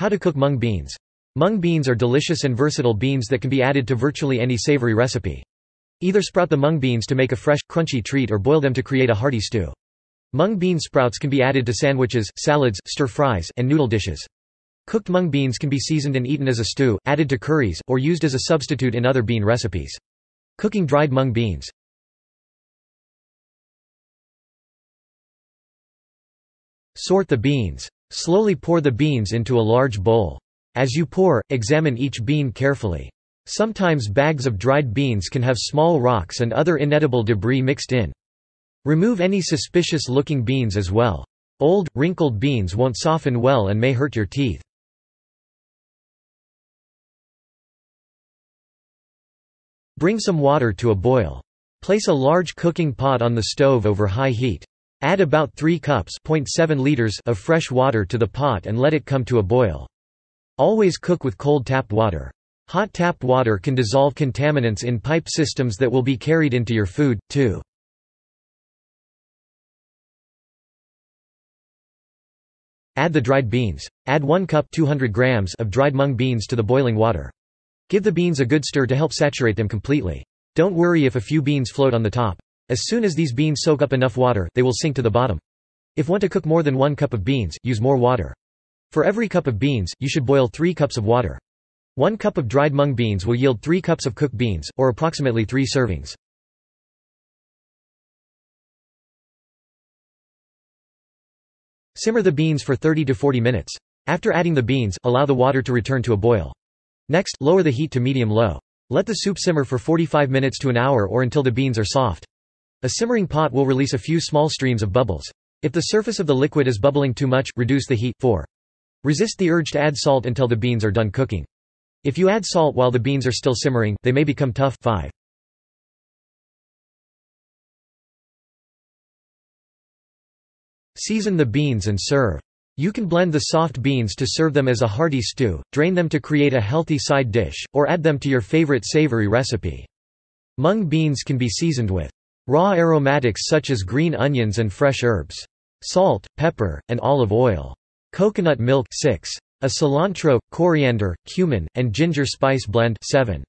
How to cook mung beans. Mung beans are delicious and versatile beans that can be added to virtually any savory recipe. Either sprout the mung beans to make a fresh, crunchy treat or boil them to create a hearty stew. Mung bean sprouts can be added to sandwiches, salads, stir-fries, and noodle dishes. Cooked mung beans can be seasoned and eaten as a stew, added to curries, or used as a substitute in other bean recipes. Cooking dried mung beans. Sort the beans. Slowly pour the beans into a large bowl. As you pour, examine each bean carefully. Sometimes bags of dried beans can have small rocks and other inedible debris mixed in. Remove any suspicious-looking beans as well. Old, wrinkled beans won't soften well and may hurt your teeth. Bring some water to a boil. Place a large cooking pot on the stove over high heat. Add about 3 cups liters of fresh water to the pot and let it come to a boil. Always cook with cold tap water. Hot tap water can dissolve contaminants in pipe systems that will be carried into your food, too. Add the dried beans. Add 1 cup 200 grams of dried mung beans to the boiling water. Give the beans a good stir to help saturate them completely. Don't worry if a few beans float on the top. As soon as these beans soak up enough water, they will sink to the bottom. If want to cook more than one cup of beans, use more water. For every cup of beans, you should boil 3 cups of water. One cup of dried mung beans will yield 3 cups of cooked beans, or approximately 3 servings. Simmer the beans for 30 to 40 minutes. After adding the beans, allow the water to return to a boil. Next, lower the heat to medium-low. Let the soup simmer for 45 minutes to an hour or until the beans are soft. A simmering pot will release a few small streams of bubbles. If the surface of the liquid is bubbling too much, reduce the heat. 4. Resist the urge to add salt until the beans are done cooking. If you add salt while the beans are still simmering, they may become tough. 5. Season the beans and serve. You can blend the soft beans to serve them as a hearty stew, drain them to create a healthy side dish, or add them to your favorite savory recipe. Mung beans can be seasoned with raw aromatics such as green onions and fresh herbs. Salt, pepper, and olive oil. Coconut milk 6. A cilantro, coriander, cumin, and ginger spice blend 7.